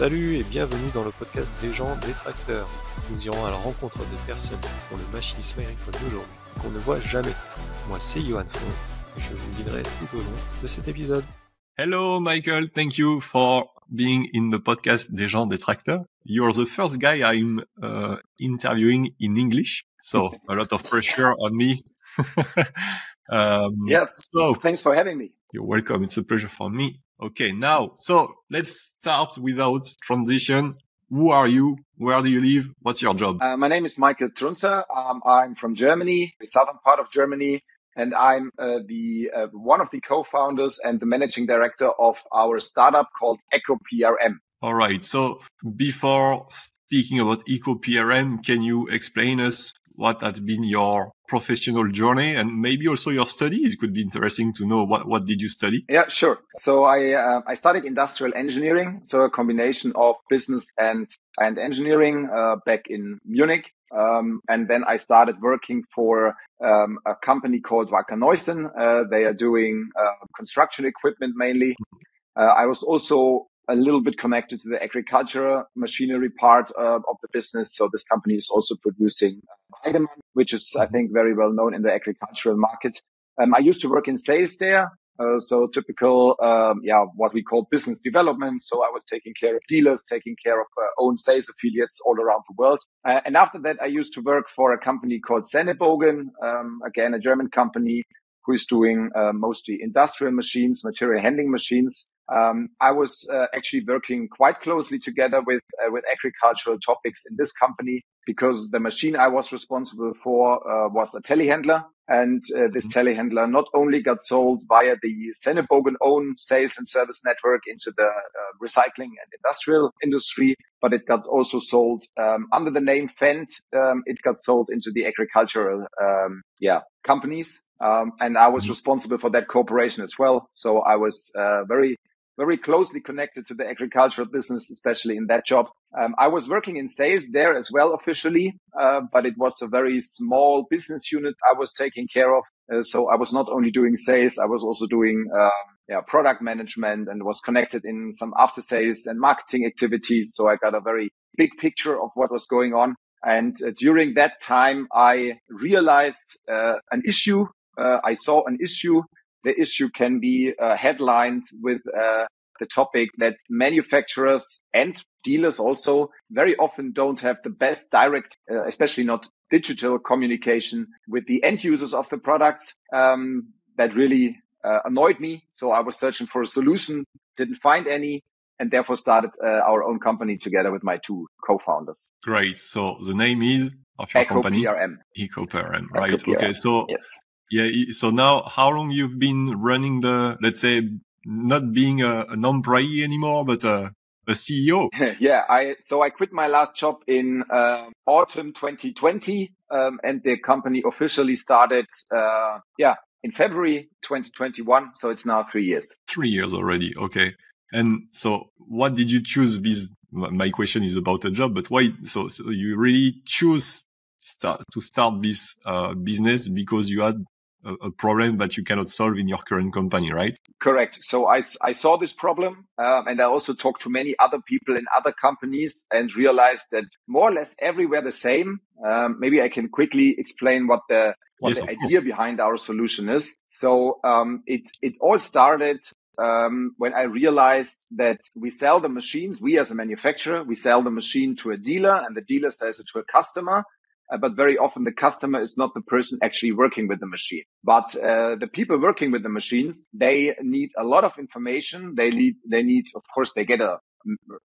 Salut et bienvenue dans le podcast des gens détracteurs. Nous irons à la rencontre des personnes qui font le machinisme agricole d'aujourd'hui qu'on ne voit jamais. Moi c'est Johan Fon et je vous guiderai tout au long de cet épisode. Hello Michael, thank you for being in the podcast des gens détracteurs. You're the first guy I'm uh, interviewing in English, so a lot of pressure on me. um, yeah, so thanks for having me. You're welcome. It's a pleasure for me. Okay, now, so let's start without transition. Who are you? Where do you live? What's your job? Uh, my name is Michael Trunzer. Um, I'm from Germany, the southern part of Germany, and I'm uh, the uh, one of the co-founders and the managing director of our startup called Echo PRM. All right. So before speaking about Echo PRM, can you explain us what has been your professional journey and maybe also your studies. It could be interesting to know what, what did you study? Yeah, sure. So I, uh, I studied industrial engineering. So a combination of business and, and engineering, uh, back in Munich. Um, and then I started working for um, a company called Wacker Neuson. Uh, they are doing uh, construction equipment mainly. Uh, I was also a little bit connected to the agriculture machinery part uh, of the business. So this company is also producing Weidemann, which is, I mm-hmm. think, very well known in the agricultural market. Um, I used to work in sales there. Uh, so typical, um, yeah, what we call business development. So I was taking care of dealers, taking care of uh, own sales affiliates all around the world. Uh, and after that, I used to work for a company called Sennebogen, um, again, a German company who is doing uh, mostly industrial machines, material handling machines. Um, I was uh, actually working quite closely together with uh, with agricultural topics in this company because the machine I was responsible for uh, was a telehandler, and uh, this mm-hmm. telehandler not only got sold via the Sennebogen own sales and service network into the uh, recycling and industrial industry, but it got also sold um, under the name Fendt. Um, it got sold into the agricultural um, yeah companies, um, and I was mm-hmm. responsible for that cooperation as well. So I was uh, very very closely connected to the agricultural business, especially in that job. Um, I was working in sales there as well officially, uh, but it was a very small business unit I was taking care of. Uh, so I was not only doing sales, I was also doing uh, yeah, product management and was connected in some after sales and marketing activities. So I got a very big picture of what was going on. And uh, during that time, I realized uh, an issue. Uh, I saw an issue the issue can be uh, headlined with uh, the topic that manufacturers and dealers also very often don't have the best direct, uh, especially not digital communication with the end users of the products. Um, that really uh, annoyed me. So I was searching for a solution, didn't find any, and therefore started uh, our own company together with my two co-founders. Great. So the name is of your company? PRM. Echo PRM. Right. Echo okay. So yes. Yeah. So now, how long you've been running the, let's say, not being a, an employee anymore, but a, a CEO? yeah. I so I quit my last job in uh, autumn 2020, um, and the company officially started. Uh, yeah, in February 2021. So it's now three years. Three years already. Okay. And so, what did you choose? This my question is about a job, but why? So, so you really choose start to start this uh, business because you had a, a, problem that you cannot solve in your current company, right? Correct. So I, I saw this problem um, and I also talked to many other people in other companies and realized that more or less everywhere the same. Um, maybe I can quickly explain what the what yes, the idea course. behind our solution is. So um, it it all started um, when I realized that we sell the machines, we as a manufacturer, we sell the machine to a dealer and the dealer sells it to a customer. Uh, but very often the customer is not the person actually working with the machine. But uh, the people working with the machines, they need a lot of information. They need, they need, of course, they get a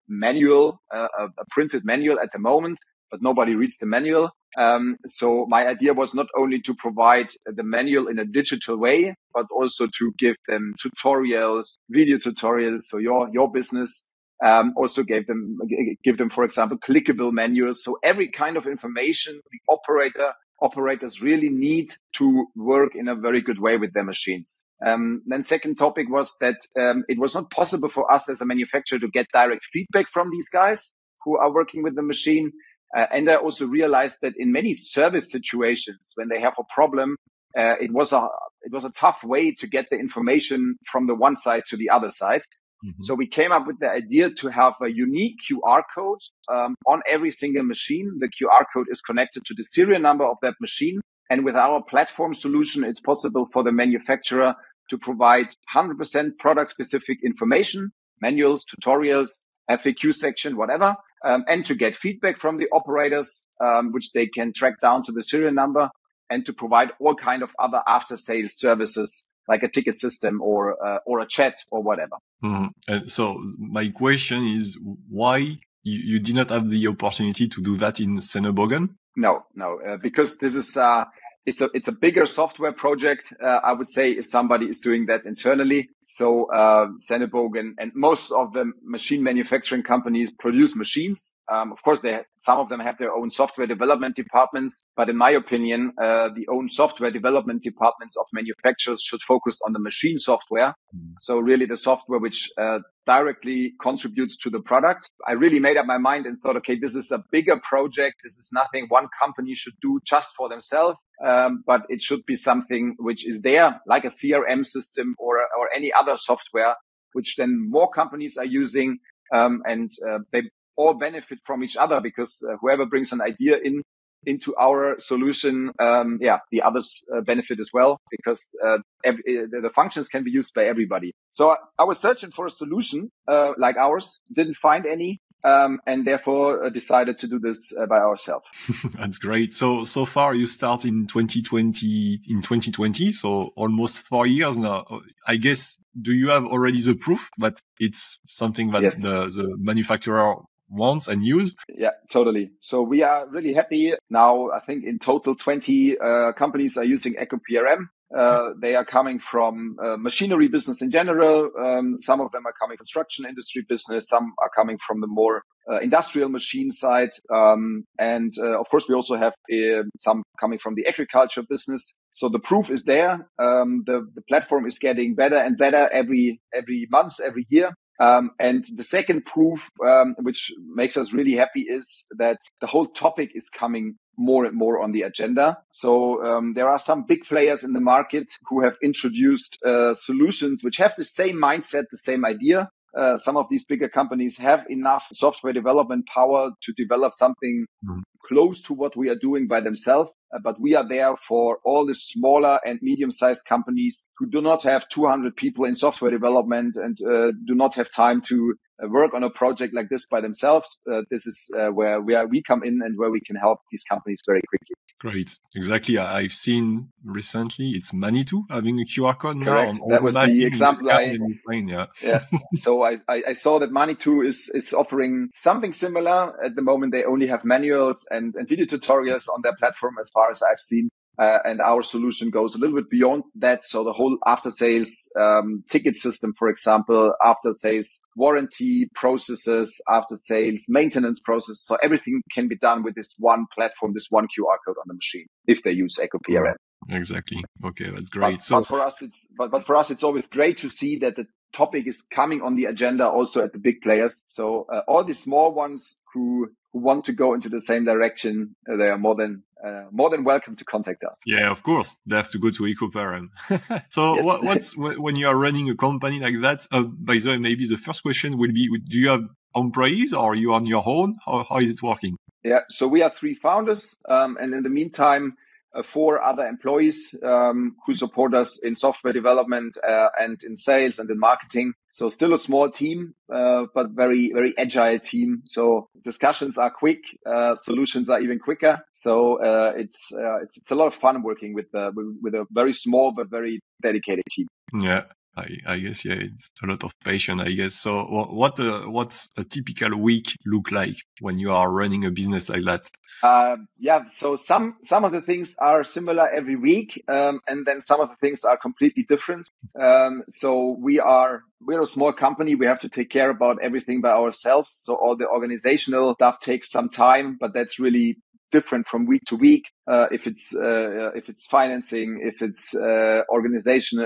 manual, uh, a printed manual at the moment, but nobody reads the manual. Um, so my idea was not only to provide the manual in a digital way, but also to give them tutorials, video tutorials. So your, your business um, also gave them, give them, for example, clickable manuals. So every kind of information the operator operators really need to work in a very good way with their machines. Um, then second topic was that um, it was not possible for us as a manufacturer to get direct feedback from these guys who are working with the machine. Uh, and I also realized that in many service situations, when they have a problem, uh, it was a it was a tough way to get the information from the one side to the other side. Mm-hmm. So we came up with the idea to have a unique QR code um, on every single machine. The QR code is connected to the serial number of that machine. And with our platform solution, it's possible for the manufacturer to provide 100% product specific information, manuals, tutorials, FAQ section, whatever, um, and to get feedback from the operators, um, which they can track down to the serial number and to provide all kind of other after sales services like a ticket system or uh, or a chat or whatever. Mm-hmm. And so my question is why you, you, did not have the opportunity to do that in Sennebogen? No, no, uh, because this is uh, it's a it's a bigger software project. Uh, I would say if somebody is doing that internally. So uh, and, and most of the machine manufacturing companies produce machines. Um, of course, they some of them have their own software development departments, but in my opinion, uh, the own software development departments of manufacturers should focus on the machine software. Mm. So really the software which uh, directly contributes to the product. I really made up my mind and thought, okay, this is a bigger project. This is nothing one company should do just for themselves. Um, but it should be something which is there, like a CRM system or, or any other software, which then more companies are using. Um, and uh, they all benefit from each other because uh, whoever brings an idea in into our solution, um, yeah, the others uh, benefit as well because uh, every, uh, the functions can be used by everybody. So I, was searching for a solution uh, like ours, didn't find any. Um, and therefore uh, decided to do this uh, by ourselves. That's great. So so far you start in 2020 in 2020, so almost four years now. I guess do you have already the proof that it's something that yes. the, the manufacturer wants and use. Yeah, totally. So we are really happy now. I think in total, 20 uh, companies are using Echo PRM. Uh, they are coming from uh, machinery business in general. Um, some of them are coming construction industry business. Some are coming from the more uh, industrial machine side. Um, and uh, of course, we also have uh, some coming from the agriculture business. So the proof is there. Um, the, the platform is getting better and better every every month, every year. Um, and the second proof, um, which makes us really happy, is that the whole topic is coming more and more on the agenda. So um, there are some big players in the market who have introduced uh, solutions which have the same mindset, the same idea. Uh, some of these bigger companies have enough software development power to develop something mm-hmm. close to what we are doing by themselves. Uh, but we are there for all the smaller and medium-sized companies who do not have 200 people in software development and uh, do not have time to uh, work on a project like this by themselves. Uh, this is uh, where where we come in and where we can help these companies very quickly. Great, exactly. I've seen recently it's Manitou having a QR code Correct. now. that was the example I. yeah. yeah. so I, I saw that Manitou is is offering something similar. At the moment, they only have manuals and, and video tutorials on their platform, as far as I've seen. Uh, and our solution goes a little bit beyond that. So the whole after sales um, ticket system, for example, after sales warranty processes, after sales maintenance processes. So everything can be done with this one platform, this one QR code on the machine if they use Echo PRM. Exactly. Okay, that's great. But, so but for us, it's but, but for us, it's always great to see that the topic is coming on the agenda also at the big players. So uh, all the small ones who who want to go into the same direction, uh, they are more than uh, more than welcome to contact us. Yeah, of course, they have to go to Echo PRM. so, yes. what, what's when you are running a company like that? Uh, by the way, maybe the first question will be: Do you have employees, or are you on your own? How, how is it working? Yeah, so we are three founders, um, and in the meantime, four other employees um, who support us in software development uh, and in sales and in marketing. So still a small team, uh, but very very agile team. So discussions are quick, uh, solutions are even quicker. So uh, it's, uh, it's it's a lot of fun working with with, with a very small but very dedicated team. Yeah. I, I guess yeah, it's a lot of passion. I guess so. What uh, what's a typical week look like when you are running a business like that? Uh, yeah, so some some of the things are similar every week, um, and then some of the things are completely different. Um, so we are we're a small company. We have to take care about everything by ourselves. So all the organizational stuff takes some time, but that's really different from week to week. Uh, if it's uh, if it's financing, if it's uh, organization,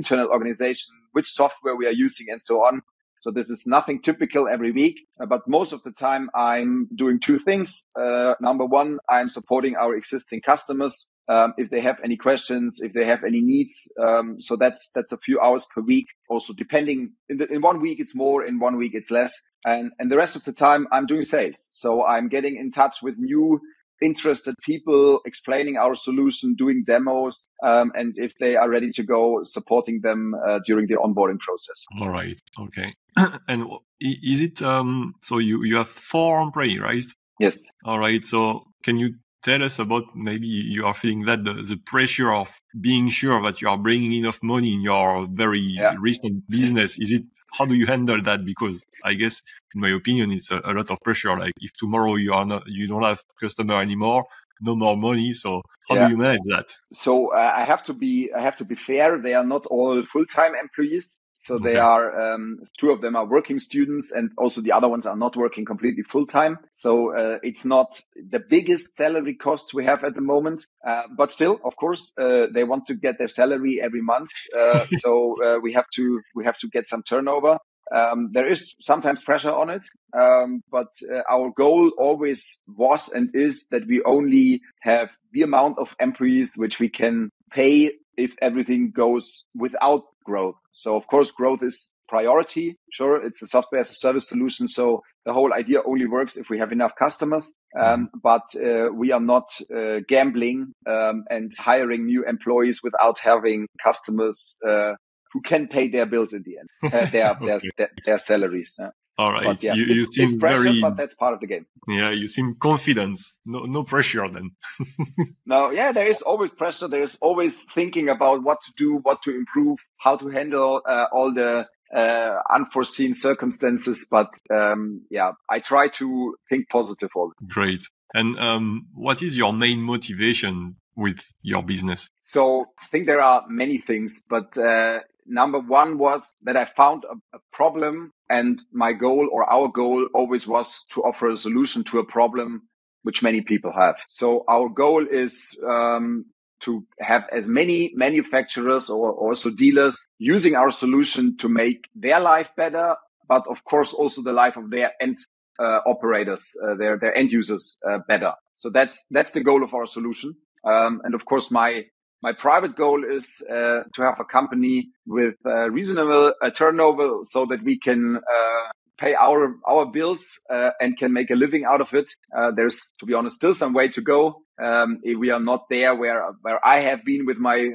internal organization, which software we are using, and so on. So this is nothing typical every week, uh, but most of the time I'm doing two things. Uh, number one, I'm supporting our existing customers um, if they have any questions, if they have any needs. Um, so that's that's a few hours per week. Also, depending in, the, in one week it's more, in one week it's less, and and the rest of the time I'm doing sales. So I'm getting in touch with new interested people, explaining our solution, doing demos, um, and if they are ready to go, supporting them uh, during the onboarding process. All right. Okay. and is it um, so? You you have four employees, right? Yes. All right. So can you tell us about maybe you are feeling that the, the pressure of being sure that you are bringing enough money in your very yeah. recent business? Is it how do you handle that? Because I guess, in my opinion, it's a, a, lot of pressure. Like if tomorrow you are not, you don't have customer anymore, no more money. So how yeah. do you manage that? So uh, I have to be, I have to be fair. They are not all full-time employees. So okay. they are, um, two of them are working students and also the other ones are not working completely full time. So, uh, it's not the biggest salary costs we have at the moment. Uh, but still, of course, uh, they want to get their salary every month. Uh, so, uh, we have to, we have to get some turnover. Um, there is sometimes pressure on it, um, but uh, our goal always was and is that we only have the amount of employees which we can pay if everything goes without growth. So of course, growth is priority. Sure, it's a software as a service solution. So the whole idea only works if we have enough customers. Um, mm-hmm. but uh, we are not uh, gambling um, and hiring new employees without having customers uh, who can pay their bills in the end, uh, their, okay. their, their salaries. All right. But, yeah, you, you seem pressure, very, but that's part of the game. Yeah, you seem confident. No, no pressure then. no, yeah, there is always pressure. There is always thinking about what to do, what to improve, how to handle uh, all the uh, unforeseen circumstances. But um, yeah, I try to think positive all. Great. And um, what is your main motivation with your business? So I think there are many things, but uh, number one was that I found a, a, problem and my goal or our goal always was to offer a solution to a problem which many people have. So our goal is, um, to have as many manufacturers or also dealers using our solution to make their life better, but of course also the life of their end uh, operators, uh, their their end users uh, better. So that's that's the goal of our solution. Um, and of course, my my private goal is uh, to have a company with uh, reasonable uh, turnover so that we can uh, pay our our bills uh, and can make a living out of it. Uh, there's, to be honest, still some way to go. Um, we are not there where where I have been with my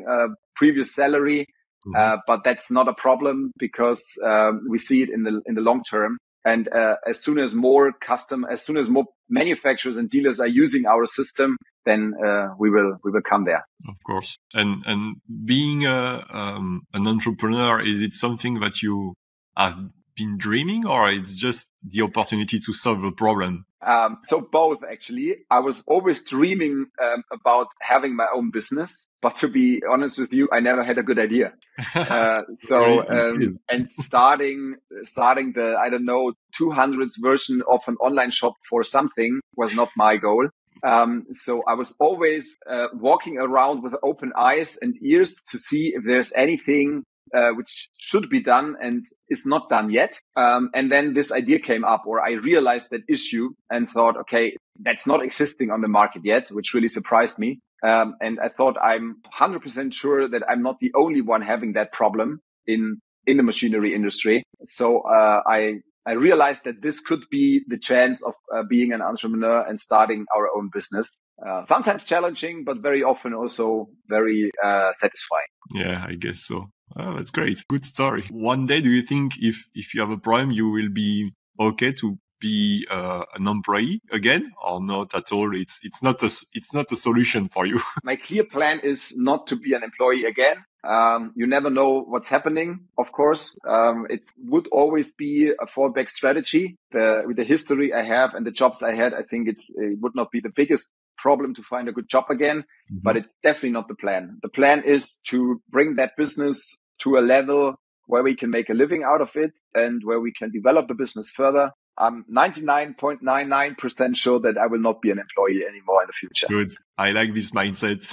previous salary, mm-hmm. but that's not a problem because um, we see it in the in the long term. And as soon as more custom, as soon as more manufacturers and dealers are using our system, then uh, we will we will come there. Of course, and and being a um, an entrepreneur, is it something that you have been dreaming, or it's just the opportunity to solve a problem? Um, so both actually. I was always dreaming um, about having my own business, but to be honest with you, I never had a good idea. Uh, so um, and starting starting the I don't know 200th version of an online shop for something was not my goal. Um, so I was always uh, walking around with open eyes and ears to see if there's anything uh, which should be done and is not done yet. Um, and then this idea came up, or I realized that issue and thought, okay, that's not existing on the market yet, which really surprised me. Um, and I thought I'm 100% sure that I'm not the only one having that problem in in the machinery industry. So uh, I I realized that this could be the chance of uh, being an entrepreneur and starting our own business. Uh, sometimes challenging, but very often also very uh, satisfying. Yeah, I guess so. Oh, that's great. Good story. One day, do you think if if you have a problem, you will be okay to be uh, an employee again or not at all it's it's not a it's not a solution for you my clear plan is not to be an employee again um, you never know what's happening, of course. Um, it would always be a fallback strategy. The, with the history I have and the jobs I had, I think it's, it would not be the biggest problem to find a good job again, mm-hmm. but it's definitely not the plan. The plan is to bring that business to a level where we can make a living out of it and where we can develop the business further I'm 99.99% sure that I will not be an employee anymore in the future. Good. I like this mindset.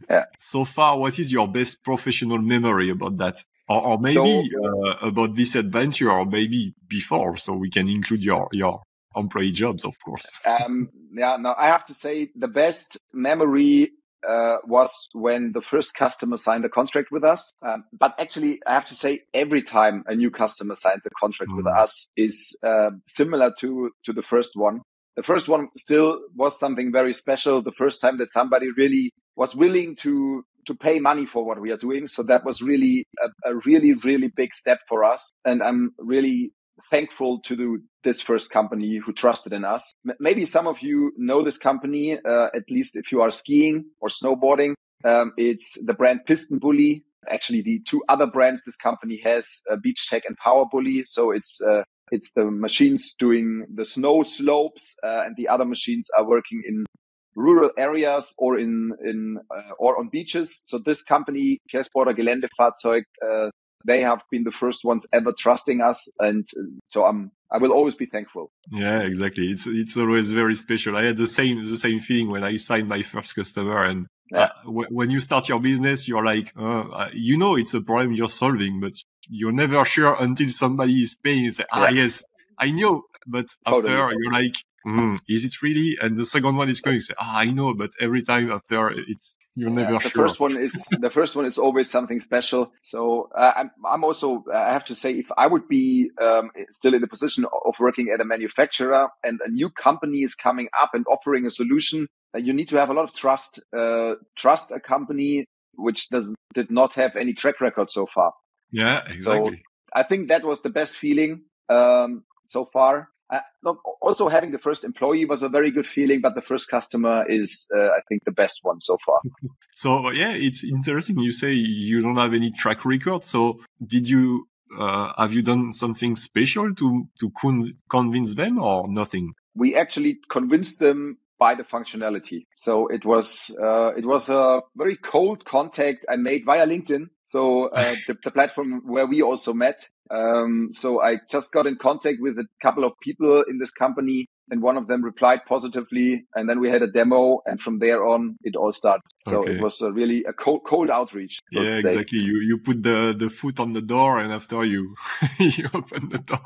yeah. So far, what is your best professional memory about that? Or, or maybe so, uh, about this adventure, or maybe before, so we can include your your employee jobs, of course. um, yeah. No, I have to say the best memory uh, was when the first customer signed a contract with us. Um, but actually, I have to say, every time a new customer signed the contract mm. with us is uh, similar to to the first one. The first one still was something very special. The first time that somebody really was willing to to pay money for what we are doing. So that was really a, a really really big step for us, and I'm really thankful to this first company who trusted in us. M- maybe some of you know this company, uh, at least if you are skiing or snowboarding. Um, it's the brand PistenBully. Actually, the two other brands this company has, uh, Beach Tech and Power Bully. So it's uh, it's the machines doing the snow slopes, uh, and the other machines are working in rural areas or in in uh, or on beaches. So this company, Kässbohrer Geländefahrzeug, uh, they have been the first ones ever trusting us, and so I'm I will always be thankful. Yeah, exactly. It's it's always very special. I had the same the same feeling when I signed my first customer, and yeah. uh, w- when you start your business, you're like, uh, you know, it's a problem you're solving, but you're never sure until somebody is paying and say, ah, yeah. yes, I know. But totally. after you're like, mm, is it really? And the second one is going to say, ah, I know, but every time after it's, you're never yeah, the sure. The first one is, the first one is always something special. So uh, I'm, I'm also, I have to say, if I would be um, still in the position of working at a manufacturer and a new company is coming up and offering a solution, uh, you need to have a lot of trust, uh, trust a company which does did not have any track record so far. Yeah, exactly. So I think that was the best feeling um, so far. Uh, also having the first employee was a very good feeling, but the first customer is, uh, I think, the best one so far. so yeah, it's interesting. You say you don't have any track record. So did you uh, have you done something special to to con- convince them or nothing? We actually convinced them by the functionality. So it was uh, it was a very cold contact I made via LinkedIn. So uh, the, the, platform where we also met. Um, so I just got in contact with a couple of people in this company, and one of them replied positively, and then we had a demo, and from there on it all started. So okay. it was a really a cold cold outreach. So yeah, exactly. You you put the the foot on the door, and after you you open the door.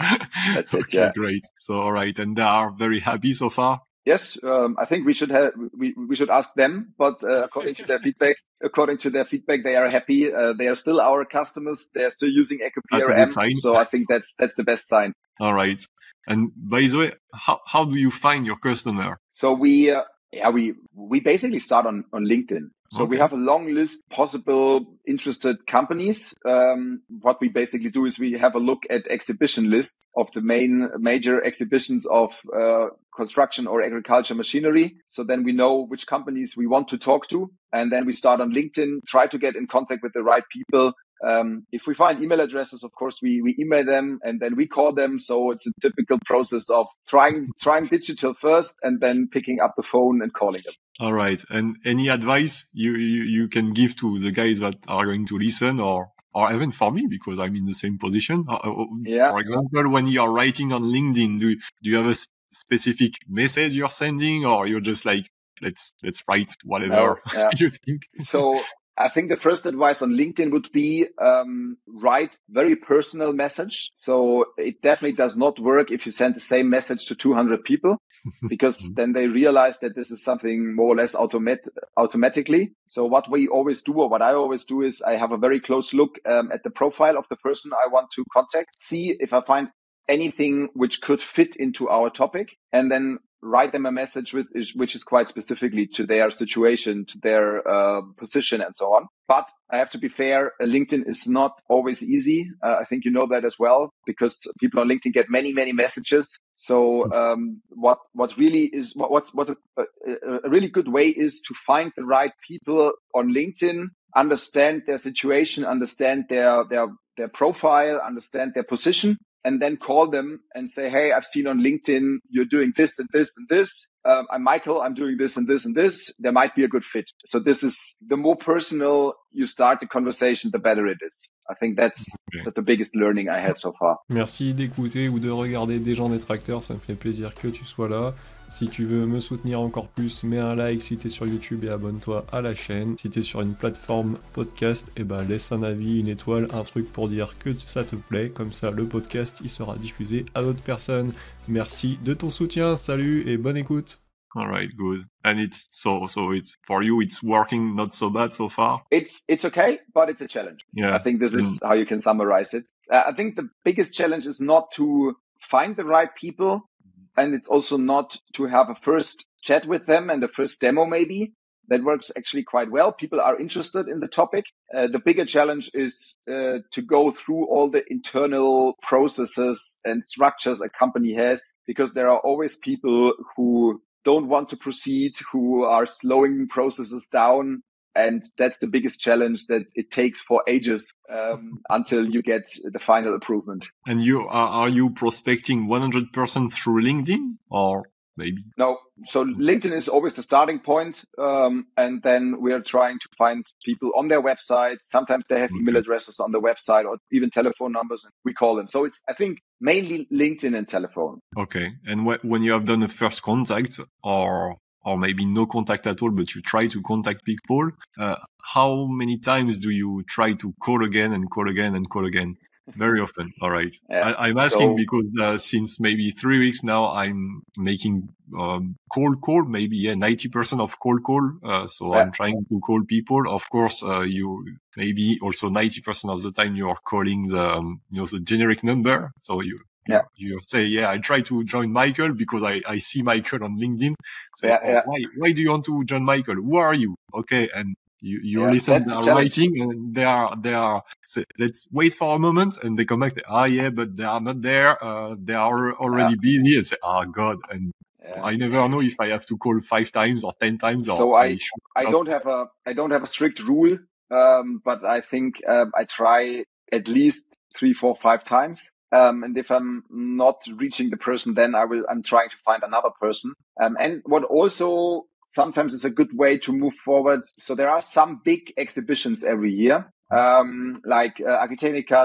That's it. okay, yeah. great. So all right, and they are very happy so far. Yes, um, I think we should have we, we should ask them. But uh, according to their feedback, according to their feedback, they are happy. Uh, they are still our customers. They are still using Echo PRM. So I think that's that's the best sign. All right. And by the way, how how do you find your customer? So we uh, yeah we we basically start on on LinkedIn. So okay. we have a long list possible interested companies. Um, what we basically do is we have a look at exhibition lists of the main major exhibitions of uh, construction or agriculture machinery. So then we know which companies we want to talk to. And then we start on LinkedIn, try to get in contact with the right people. Um, if we find email addresses, of course, we, we email them and then we call them. So it's a typical process of trying, trying digital first and then picking up the phone and calling them. All right. And any advice you, you, you can give to the guys that are going to listen or or even for me because I'm in the same position. Uh, uh, yeah. For example, when you are writing on LinkedIn, do do you have a specific message you're sending, or you're just like let's let's write whatever no, yeah. you think? So I think the first advice on LinkedIn would be um, write very personal message. So it definitely does not work if you send the same message to 200 people, because mm-hmm. then they realize that this is something more or less automat- automatically. So what we always do, or what I always do, is I have a very close look um, at the profile of the person I want to contact, see if I find anything which could fit into our topic, and then write them a message which is, which is quite specifically to their situation, to their uh, position and so on. But I have to be fair, uh, LinkedIn is not always easy. Uh, I think you know that as well, because people on LinkedIn get many, many messages. So um, what what really is what what's, what a, a really good way is to find the right people on LinkedIn, understand their situation, understand their their their profile, understand their position, and then call them and say, Hey, I've seen on LinkedIn you're doing this and this and this. Um, I'm Michael. I'm doing this and this and this. There might be a good fit. So this is the more personal you start the conversation, the better it is. I think that's, okay. the biggest learning I had so far. Merci d'écouter ou de regarder des gens des tracteurs. Ça me fait plaisir que tu sois là. Si tu veux me soutenir encore plus, mets un like si t'es sur YouTube et abonne-toi à la chaîne. Si t'es sur une plateforme podcast, et eh ben laisse un avis, une étoile, un truc pour dire que ça te plaît. Comme ça, le podcast il sera diffusé à d'autres personnes. Merci de ton soutien. Salut et bonne écoute. All right, good. And it's so so it's for you it's working not so bad so far? It's it's okay, but it's a challenge. Yeah, I think this is mm. how you can summarize it. Uh, I think the biggest challenge is not to find the right people, and it's also not to have a first chat with them and a first demo maybe. That works actually quite well. People are interested in the topic. Uh, the bigger challenge is uh, to go through all the internal processes and structures a company has, because there are always people who don't want to proceed, who are slowing processes down. And that's the biggest challenge that it takes for ages um, until you get the final approval. And you are, are you prospecting 100% through LinkedIn or maybe? No. So LinkedIn is always the starting point, um, and then we are trying to find people on their websites. Sometimes they have okay. email addresses on the website or even telephone numbers, and we call them. So it's I think mainly LinkedIn and telephone. Okay. And wh- when you have done the first contact, or or maybe no contact at all, but you try to contact people, uh, how many times do you try to call again and call again and call again? Very often. All right. Yeah. I, am asking so, because uh, since maybe three weeks now, I'm making um, cold call, maybe yeah, 90% of cold call. Uh, so yeah. I'm trying to call people. Of course, uh, you maybe also 90% of the time you are calling the, um, you know, the generic number. So you, yeah. you say, yeah, I try to join Michael because I, I see Michael on LinkedIn. Say, yeah, oh, yeah. Why, why do you want to join Michael? Who are you? Okay. And you, you yeah, listen, they are writing and they are, they are, say, let's wait for a moment and they come back. Ah, yeah, but they are not there. Uh, they are already yeah. busy and say, oh God. And so I never know if I have to call five times or 10 times. Or so I, I don't have a, I don't have a strict rule. Um, but I think, um, I try at least three, four, five times. Um, and if I'm not reaching the person, then I will, I'm trying to find another person. Um, and what also sometimes is a good way to move forward. So there are some big exhibitions every year, um, like uh,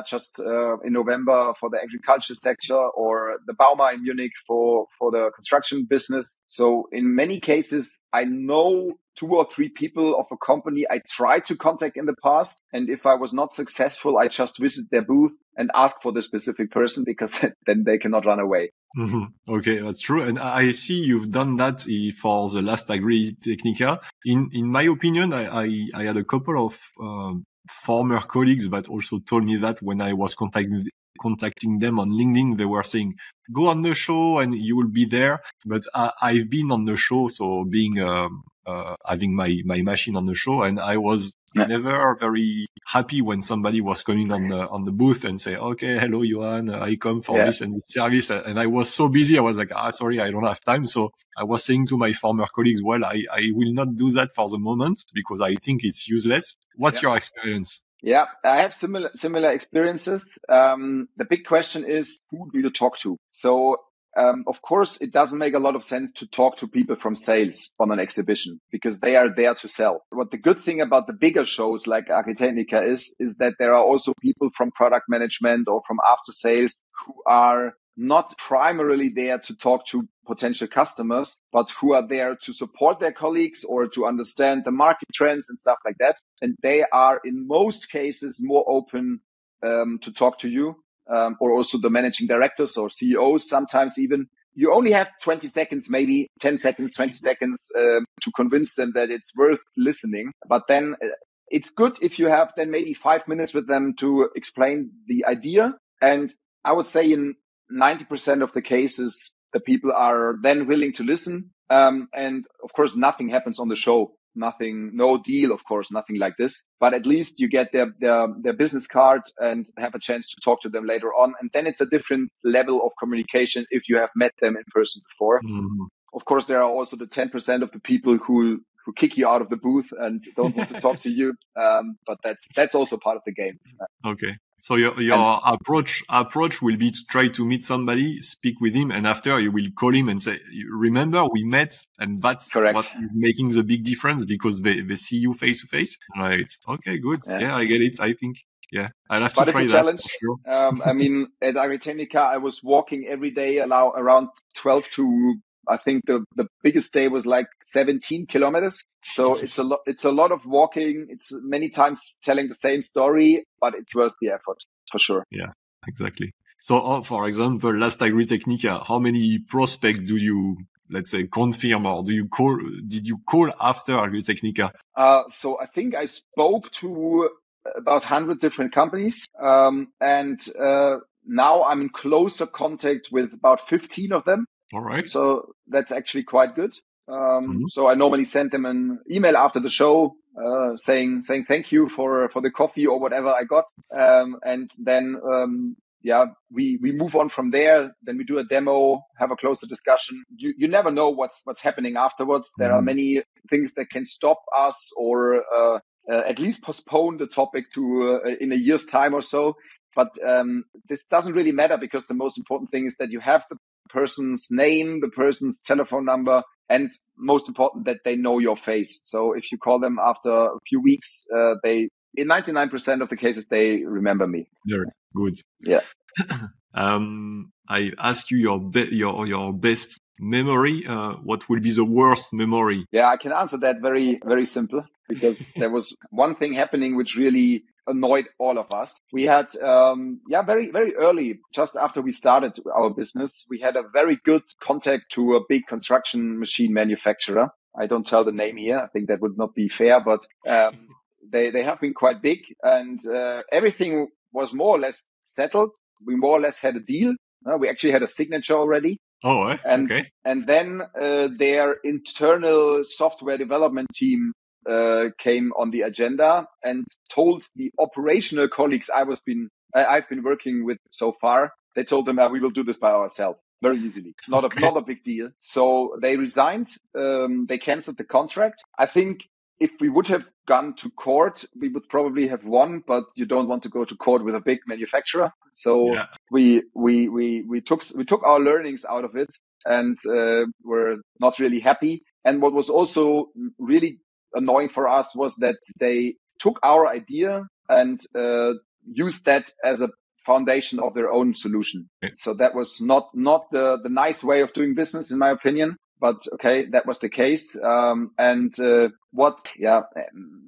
just uh, in November for the agriculture sector, or the Bauma in Munich for for the construction business. So in many cases, I know two or three people of a company I tried to contact in the past. And if I was not successful, I just visit their booth and ask for the specific person because then they cannot run away. Mm-hmm. Okay, that's true. And I see you've done that for the last Agri Technica. In, in my opinion, I, I, I had a couple of, um, former colleagues that also told me that when I was contacting contacting them on LinkedIn, they were saying, go on the show and you will be there. But I, have been on the show. So being, um, uh, having my, my machine on the show and I was yeah. never very happy when somebody was coming on the, on the booth and say, okay, hello, Yoann, I come for yeah. this and this service. And I was so busy. I was like, ah, sorry, I don't have time. So I was saying to my former colleagues, well, I, I will not do that for the moment because I think it's useless. What's yeah. your experience? Yeah, I have similar similar experiences. Um, the big question is who do you talk to? So um, of course, it doesn't make a lot of sense to talk to people from sales on an exhibition because they are there to sell. What the good thing about the bigger shows like Agritechnica is, is that there are also people from product management or from after sales who are not primarily there to talk to potential customers, but who are there to support their colleagues or to understand the market trends and stuff like that. And they are in most cases more open um, to talk to you um, or also the managing directors or CEOs sometimes even. You only have 20 seconds, maybe 10 seconds, 20 seconds um, to convince them that it's worth listening. But then uh, it's good if you have then maybe five minutes with them to explain the idea. And I would say in 90% of the cases, the people are then willing to listen. Um, and of course, nothing happens on the show nothing, no deal, of course, nothing like this. But at least you get their, their, their business card and have a chance to talk to them later on. And then it's a different level of communication if you have met them in person before. Mm-hmm. Of course, there are also the 10% of the people who, who kick you out of the booth and don't want to talk to you. Um, but that's, that's also part of the game. Okay. So your your and, approach approach will be to try to meet somebody, speak with him, and after you will call him and say, "Remember, we met," and that's correct. what making the big difference because they they see you face to face. Right? Okay, good. Yeah. yeah. I get it. I think. Yeah, I'll have but to try it's a challenge. Sure. um, I mean, at Agritechnica, I was walking every day allow, around 12 to I think the, the biggest day was like 17 kilometers. So it's a lot, it's a lot of walking. It's many times telling the same story, but it's worth the effort for sure. Yeah, exactly. So, uh, for example, last Agritechnica, how many prospects do you, let's say, confirm or do you call, did you call after Agritechnica? Uh, so I think I spoke to about 100 different companies. Um, and, uh, now I'm in closer contact with about 15 of them. All right. So that's actually quite good. Um, mm-hmm. so I normally send them an email after the show, uh, saying, saying thank you for, for the coffee or whatever I got. Um, and then, um, yeah, we, we move on from there. Then we do a demo, have a closer discussion. You, you never know what's, what's happening afterwards. There mm-hmm. are many things that can stop us or, uh, uh, at least postpone the topic to uh, in a year's time or so. But um, this doesn't really matter because the most important thing is that you have the person's name, the person's telephone number, and most important that they know your face. So if you call them after a few weeks, uh, they in 99% of the cases they remember me. Very good. Yeah. um, I ask you your be- your your best memory. Uh, what will be the worst memory? Yeah, I can answer that very very simple because there was one thing happening which really annoyed all of us. We had, um, yeah, very, very early, just after we started our business, we had a very good contact to a big construction machine manufacturer. I don't tell the name here. I think that would not be fair, but, um, they, they have been quite big and, uh, everything was more or less settled. We more or less had a deal. Uh, we actually had a signature already. Oh, eh? and okay. and then uh, their internal software development team uh, came on the agenda and told the operational colleagues I was been I've been working with so far. They told them, "We will do this by ourselves." Very easily, not okay. a not a big deal. So they resigned. Um, they cancelled the contract. I think if we would have gone to court, we would probably have won, but you don't want to go to court with a big manufacturer. So yeah. we, we, we, we took, we took our learnings out of it and, uh, were not really happy. And what was also really annoying for us was that they took our idea and uh, used that as a foundation of their own solution. Okay. So that was not not the the nice way of doing business, in my opinion. But okay, that was the case. Um, and uh, what, yeah,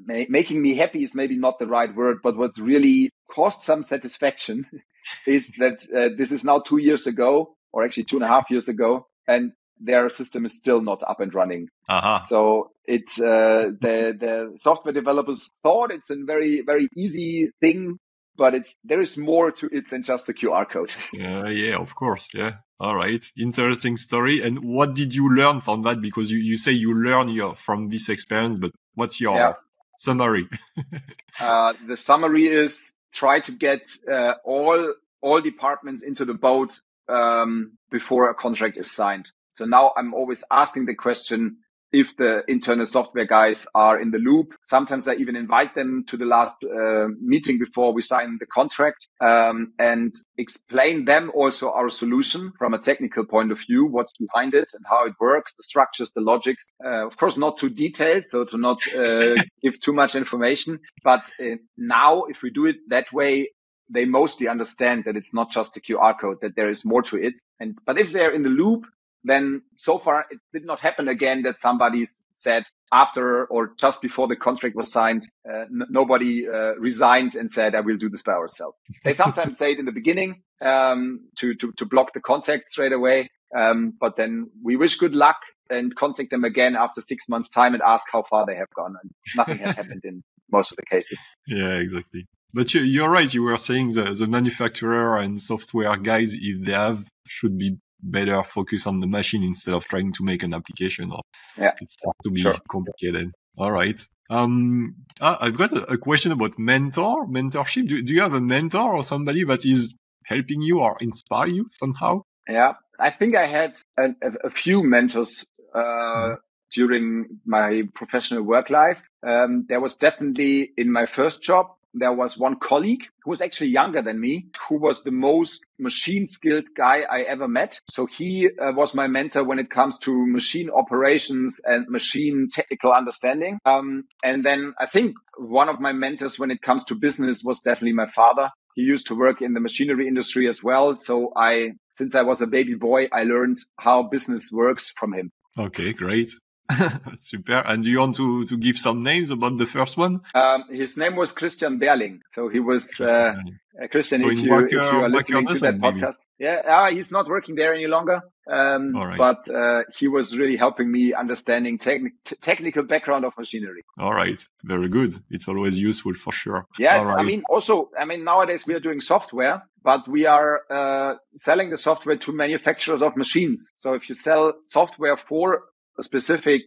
ma- making me happy is maybe not the right word, but what really caused some satisfaction is that uh, this is now two years ago, or actually two and a half years ago, and their system is still not up and running. Uh-huh. So it's uh, the the software developers thought it's a very very easy thing, but it's there is more to it than just a QR code. yeah, yeah, of course, yeah. All right, interesting story. And what did you learn from that? Because you, you say you learn your from this experience, but what's your yeah. summary? uh, the summary is try to get uh, all all departments into the boat um, before a contract is signed. So now I'm always asking the question if the internal software guys are in the loop. Sometimes I even invite them to the last uh, meeting before we sign the contract um, and explain them also our solution from a technical point of view, what's behind it and how it works, the structures, the logics. Uh, of course, not too detailed, so to not uh, give too much information. But uh, now, if we do it that way, they mostly understand that it's not just a QR code, that there is more to it. And, but if they're in the loop, then so far it did not happen again that somebody said after or just before the contract was signed, uh, n- nobody uh, resigned and said, I will do this by ourselves. they sometimes say it in the beginning um, to, to, to block the contact straight away. Um, but then we wish good luck and contact them again after six months time and ask how far they have gone. And nothing has happened in most of the cases. Yeah, exactly. But you, are right. You were saying the, the manufacturer and software guys, if they have, should be better focus on the machine instead of trying to make an application or yeah. it starts to be sure. complicated. All right. Um, ah, I've got a, a, question about mentor, mentorship. Do, do you have a mentor or somebody that is helping you or inspire you somehow? Yeah, I think I had a, a few mentors uh, mm. during my professional work life. Um, there was definitely in my first job there was one colleague who was actually younger than me, who was the most machine skilled guy I ever met. So he uh, was my mentor when it comes to machine operations and machine technical understanding. Um, and then I think one of my mentors when it comes to business was definitely my father. He used to work in the machinery industry as well. So I, since I was a baby boy, I learned how business works from him. Okay, great. Super. And do you want to, to give some names about the first one? Um, his name was Christian Berling. So he was, uh, uh, Christian, so if, you, if you are listening to that maybe. podcast. Yeah, uh, he's not working there any longer. Um, right. but, uh, he was really helping me understanding technical background of machinery. All right. Very good. It's always useful for sure. Yeah. Right. I mean, also, I mean, nowadays we are doing software, but we are, uh, selling the software to manufacturers of machines. So if you sell software for a specific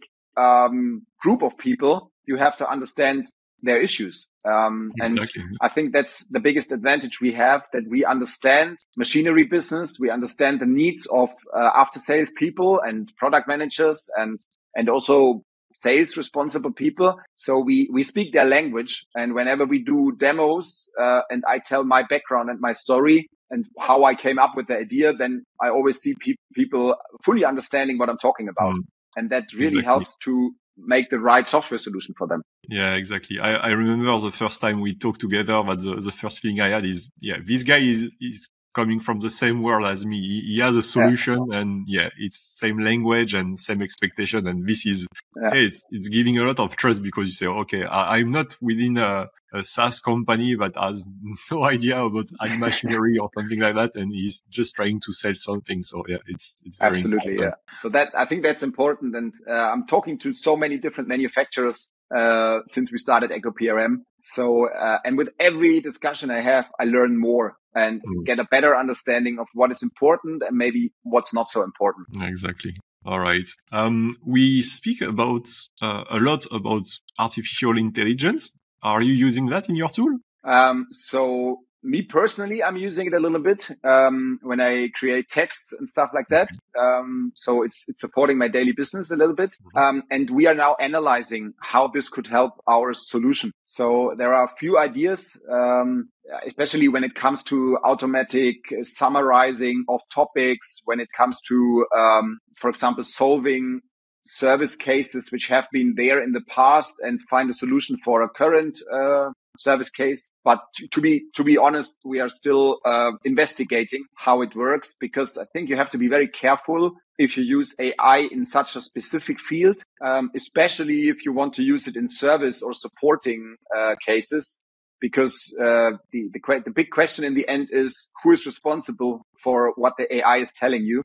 um, group of people, you have to understand their issues. Um. And I think that's the biggest advantage we have that we understand machinery business. We understand the needs of uh, after sales people and product managers and, and also sales responsible people. So we, we speak their language. And whenever we do demos, uh, and I tell my background and my story and how I came up with the idea, then I always see pe- people fully understanding what I'm talking about. Mm. And that really exactly. helps to make the right software solution for them. Yeah, exactly. I, I remember the first time we talked together, but the, the first thing I had is, yeah, this guy is, is coming from the same world as me. He, he has a solution yeah. and yeah, it's same language and same expectation. And this is, yeah. hey, it's, it's giving a lot of trust because you say, okay, I, am not within a, a SaaS company that has no idea about machinery or something like that. And he's just trying to sell something. So yeah, it's, it's absolutely. Important. Yeah. So that, I think that's important. And uh, I'm talking to so many different manufacturers uh, since we started Echo PRM. So, uh, and with every discussion I have, I learn more and mm. get a better understanding of what is important and maybe what's not so important. Exactly. All right. Um, we speak about uh, a lot about artificial intelligence. Are you using that in your tool? Um, so me personally, I'm using it a little bit um, when I create texts and stuff like that. Um, so it's it's supporting my daily business a little bit. Mm-hmm. Um, and we are now analyzing how this could help our solution. So there are a few ideas, um, especially when it comes to automatic summarizing of topics. When it comes to, um, for example, solving service cases which have been there in the past and find a solution for a current uh, service case. But to be to be honest, we are still uh, investigating how it works because I think you have to be very careful if you use AI in such a specific field, um, especially if you want to use it in service or supporting uh, cases. Because uh, the, the the big question in the end is who is responsible for what the AI is telling you.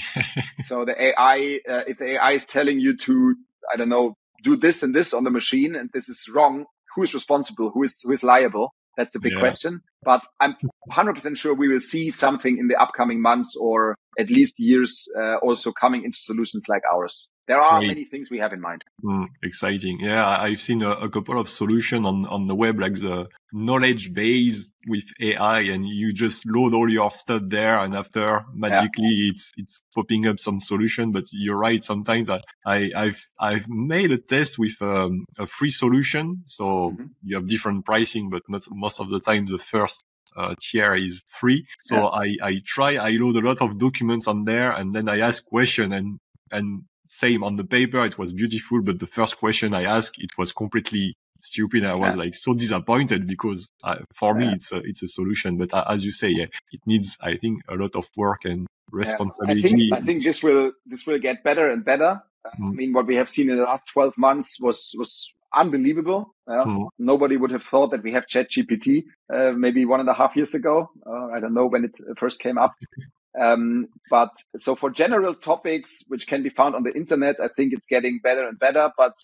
so the AI, uh, if the AI is telling you to, I don't know, do this and this on the machine, and this is wrong, who is responsible, who is who is liable. That's a big yeah. question. But I'm 100% sure we will see something in the upcoming months or at least years uh, also coming into solutions like ours. There are Great. many things we have in mind. Mm, exciting. Yeah, I've seen a, a, couple of solutions on, on the web, like the knowledge base with AI and you just load all your stuff there. And after magically yeah. it's, it's popping up some solution. But you're right. Sometimes I, I have I've made a test with um, a free solution. So mm-hmm. you have different pricing, but not most of the time the first uh, tier is free. So yeah. I, I try, I load a lot of documents on there and then I ask question and, and same on the paper. It was beautiful, but the first question I asked, it was completely stupid. I was yeah. like so disappointed because uh, for yeah. me, it's a, it's a solution. But uh, as you say, yeah, it needs, I think, a lot of work and responsibility. I think, I think this will, this will get better and better. Mm. I mean, what we have seen in the last 12 months was, was unbelievable. mm. Nobody would have thought that we have ChatGPT uh, maybe one and a half years ago. Uh, I don't know when it first came up. Um, but so for general topics, which can be found on the internet, I think it's getting better and better. But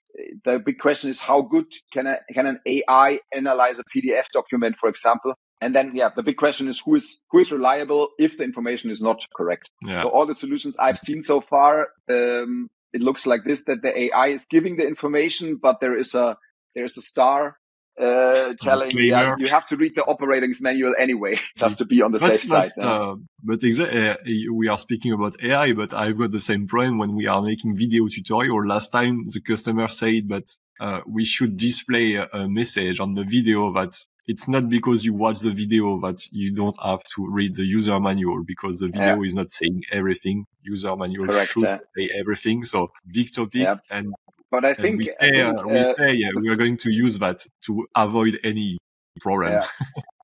the big question is how good can, a, can an AI analyze a PDF document, for example? And then, yeah, the big question is who is, who is reliable if the information is not correct? Yeah. So all the solutions I've seen so far, um, it looks like this, that the AI is giving the information, but there is a, there's a star uh, telling yeah, you have to read the operating manual anyway, just to be on the but, safe side. Uh, but exactly, uh, we are speaking about AI, but I've got the same problem when we are making video tutorial. Last time the customer said that uh, we should display a, a, message on the video that it's not because you watch the video that you don't have to read the user manual because the video yeah. is not saying everything. User manual Correct, should yeah. say everything. So big topic yeah. and but I think we say, I think, uh, we, uh, say yeah, we are going to use that to avoid any problem. Yeah.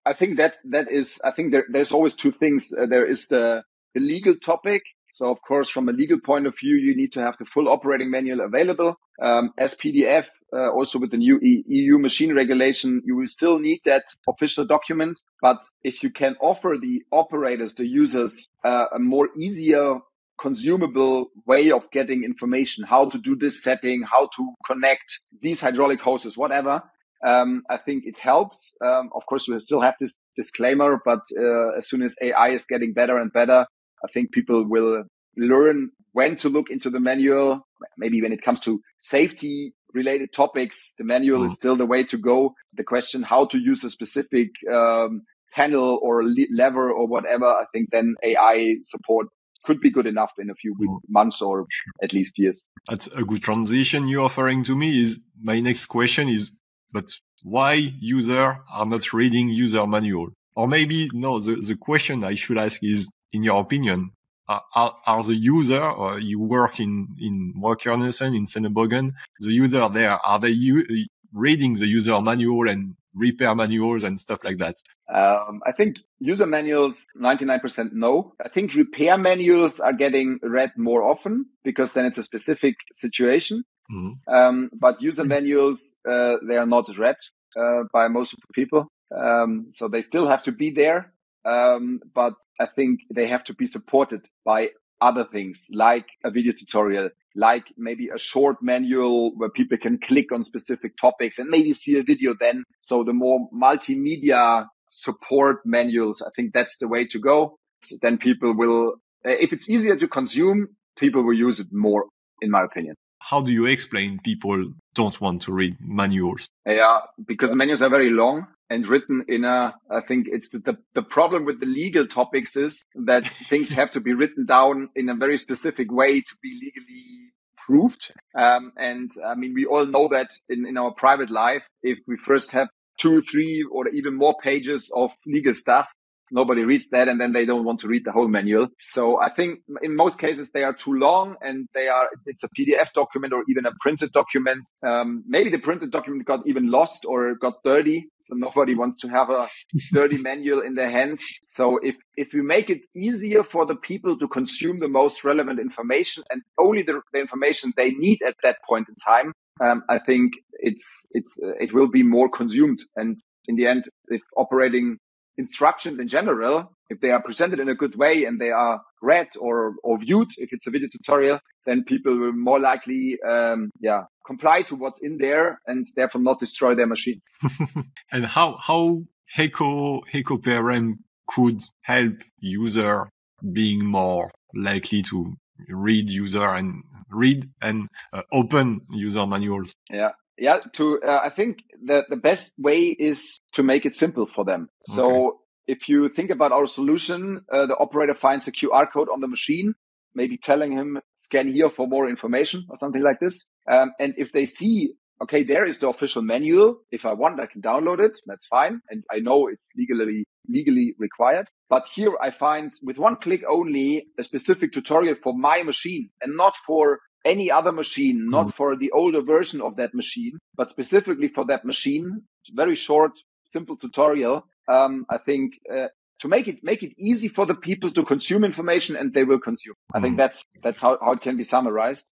I think that that is. I think there, there's always two things. Uh, there is the the legal topic. So of course, from a legal point of view, you need to have the full operating manual available um, as PDF. Uh, also with the new EU machine regulation, you will still need that official document. But if you can offer the operators, the users, uh, a more easier consumable way of getting information, how to do this setting, how to connect these hydraulic hoses, whatever. Um, I think it helps. Um, of course, we still have this disclaimer, but uh, as soon as AI is getting better and better, I think people will learn when to look into the manual. Maybe when it comes to safety related topics, the manual mm. is still the way to go. The question how to use a specific um, panel or lever or whatever, I think then AI support could be good enough in a few weeks, mm. months or at least years. That's a good transition you're offering to me is my next question is, but why user are not reading user manual? Or maybe no, the, the question I should ask is, in your opinion, are, are, the user, or you work in, in Wacker Neuson, in Sennebogen, the user there, are they u- reading the user manual and repair manuals and stuff like that? Um, I think user manuals, 99% no. I think repair manuals are getting read more often because then it's a specific situation. Mm-hmm. Um, but user manuals, uh, they are not read uh, by most of the people. Um, so they still have to be there. Um, but I think they have to be supported by other things like a video tutorial, like maybe a short manual where people can click on specific topics and maybe see a video then. So the more multimedia support manuals, I think that's the way to go. So then people will, uh, if it's easier to consume, people will use it more, in my opinion. How do you explain people don't want to read manuals? Yeah, because manuals are very long and written in a, I think it's the, the, the problem with the legal topics is that things have to be written down in a very specific way to be legally proved. Um, and I mean, we all know that in, in our private life, if we first have two, three, or even more pages of legal stuff, nobody reads that and then they don't want to read the whole manual. So I think in most cases they are too long and they are, it's a PDF document or even a printed document. Um, maybe the printed document got even lost or got dirty. So nobody wants to have a dirty manual in their hand. So if, if we make it easier for the people to consume the most relevant information and only the, the information they need at that point in time, um, I think it's, it's, uh, it will be more consumed. And in the end, if operating instructions in general, if they are presented in a good way and they are read or, or viewed, if it's a video tutorial, then people will more likely, um, yeah, comply to what's in there and therefore not destroy their machines. and how, how Echo, Echo PRM could help user being more likely to read user and read and uh, open user manuals? Yeah. Yeah, to uh, I think that the best way is to make it simple for them. Okay. So if you think about our solution, uh, the operator finds a QR code on the machine, maybe telling him scan here for more information or something like this. Um, and if they see, okay, there is the official manual. If I want, I can download it. That's fine. And I know it's legally legally required. But here I find with one click only a specific tutorial for my machine and not for any other machine, not mm. for the older version of that machine, but specifically for that machine. Very short, simple tutorial. Um, I think uh, to make it make it easy for the people to consume information, and they will consume. Mm. I think mm. that's that's how, how it can be summarized.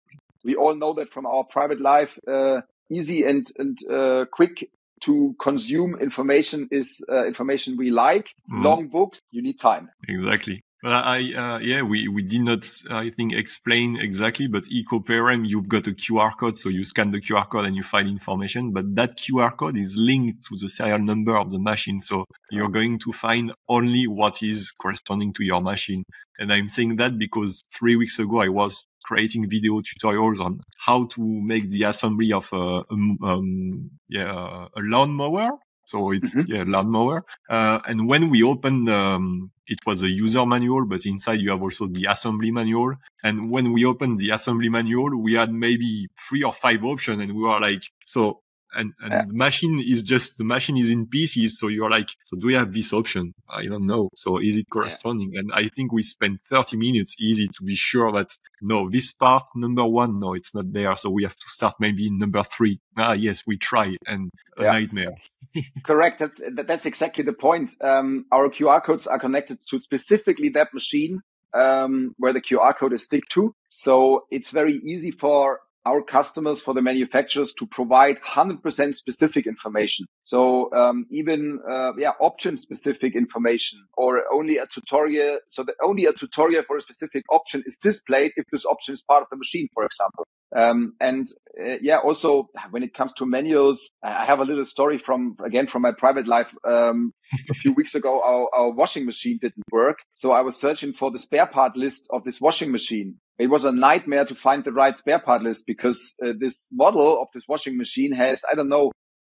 We all know that from our private life. Uh, easy and and uh, quick to consume information is uh, information we like. Mm. Long books, you need time. Exactly. But I, uh, yeah, we, we did not, I think, explain exactly, but Echo PRM, you've got a QR code. So you scan the QR code and you find information, but that QR code is linked to the serial number of the machine. So you're going to find only what is corresponding to your machine. And I'm saying that because three weeks ago, I was creating video tutorials on how to make the assembly of a, um, um, yeah, a lawnmower so it's mm-hmm. yeah, lawnmower. Uh, and when we opened, um, it was a user manual, but inside you have also the assembly manual. And when we opened the assembly manual, we had maybe three or five options, and we were like, so and, and yeah. the machine is just the machine is in pieces so you're like so do we have this option i don't know so is it corresponding yeah. and i think we spent 30 minutes easy to be sure that no this part number one no it's not there so we have to start maybe number three ah yes we try and a yeah. nightmare correct that, that's exactly the point um, our qr codes are connected to specifically that machine um, where the QR code is stick to. So it's very easy for our customers, for the manufacturers to provide 100% specific information. So um, even uh, yeah, option specific information or only a tutorial. So that only a tutorial for a specific option is displayed if this option is part of the machine, for example. Um, and uh, yeah, also when it comes to manuals, I have a little story from again from my private life. Um, a few weeks ago, our, our washing machine didn't work, so I was searching for the spare part list of this washing machine. It was a nightmare to find the right spare part list because uh, this model of this washing machine has I don't know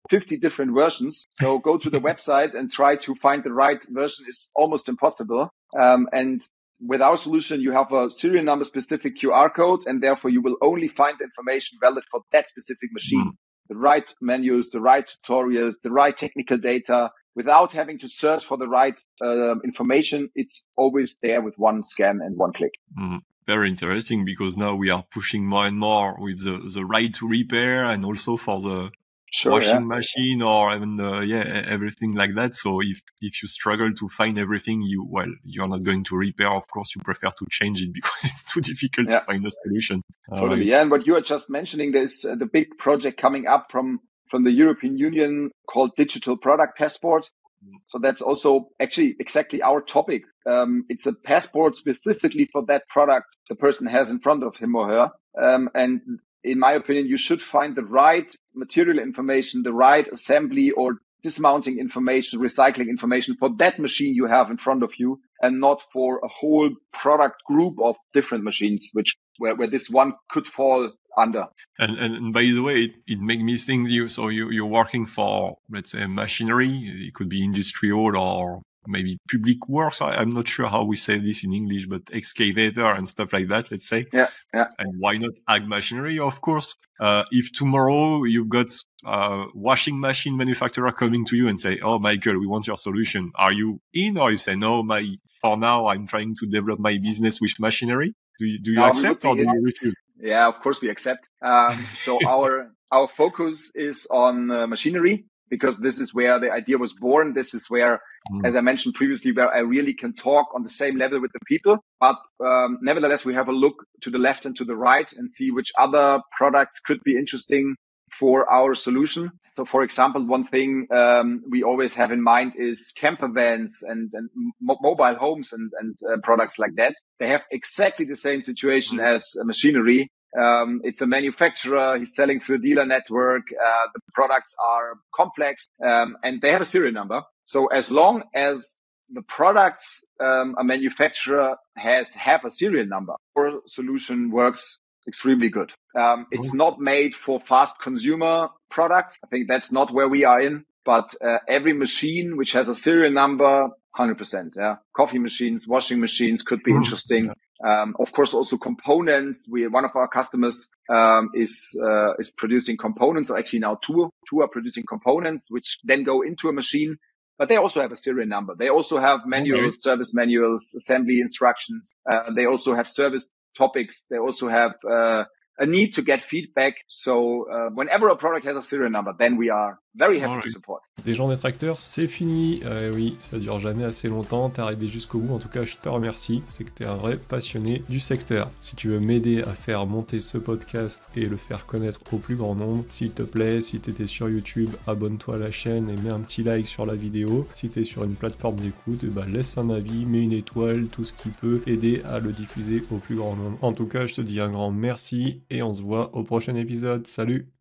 50 different versions. So go to the website and try to find the right version is almost impossible. Um, and with our solution, you have a serial number specific QR code, and therefore you will only find information valid for that specific machine. Mm. The right menus, the right tutorials, the right technical data, without having to search for the right uh, information. It's always there with one scan and one click. Mm. Very interesting because now we are pushing more and more with the, the right to repair and also for the sure, washing yeah. machine or even uh, yeah everything like that so if if you struggle to find everything you well you're not going to repair of course you prefer to change it because it's too difficult yeah. to find a solution totally uh, yeah and what you are just mentioning there's uh, the big project coming up from from the european union called digital product passport mm. so that's also actually exactly our topic. Um, it's a passport specifically for that product the person has in front of him or her. Um, and in my opinion, you should find the right material information, the right assembly or dismounting information, recycling information for that machine you have in front of you and not for a whole product group of different machines, which where, where this one could fall under. And, and, by the way, it, it makes me think you, so you, you're working for, let's say, machinery. It could be industrial or maybe public works. I, am not sure how we say this in English, but excavator and stuff like that, let's say. Yeah. Yeah. And why not ag machinery, of course? Uh, if tomorrow you've got a washing machine manufacturer coming to you and say, Oh, Michael, we want your solution. Are you in or you say, no, my, for now, I'm trying to develop my business with machinery. Do you, do you no, accept or do you refuse? Yeah, of course we accept. Um, so our, our focus is on uh, machinery because this is where the idea was born. This is where, mm. as I mentioned previously, where I really can talk on the same level with the people. But um, nevertheless, we have a look to the left and to the right and see which other products could be interesting for our solution. So, for example, one thing um, we always have in mind is camper vans and, and mobile homes and, and uh, products like that. They have exactly the same situation as machinery. Um, it's a manufacturer. He's selling through a dealer network. Uh, the products are complex um, and they have a serial number. So as long as the products um, a manufacturer has have a serial number, our solution works extremely good. Um, it's mm-hmm. not made for fast consumer products. I think that's not where we are in. But uh, every machine which has a serial number, 100%. Yeah. Coffee machines, washing machines could be mm-hmm. interesting. Um, of course, also components. We one of our customers um, is uh, is producing components, or actually now two two are producing components, which then go into a machine. But they also have a serial number. They also have manuals, service manuals, assembly instructions. Uh, they also have service topics. They also have uh, a need to get feedback. So uh, whenever a product has a serial number, then we are very happy to support. Des gens détracteurs, c'est fini. Euh, oui, ça dure jamais assez longtemps. T'es arrivé jusqu'au bout. En tout cas, je te remercie. C'est que t'es un vrai passionné du secteur. Si tu veux m'aider à faire monter ce podcast et le faire connaître au plus grand nombre, s'il te plaît, si t'étais sur YouTube, abonne-toi à la chaîne et mets un petit like sur la vidéo. Si t'es sur une plateforme d'écoute, ben, laisse un avis, mets une étoile, tout ce qui peut aider à le diffuser au plus grand nombre. En tout cas, je te dis un grand merci et on se voit au prochain épisode. Salut